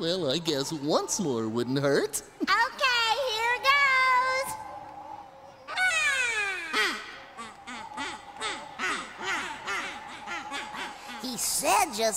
Well, I guess once more wouldn't hurt. Okay, here goes. Ah! He said just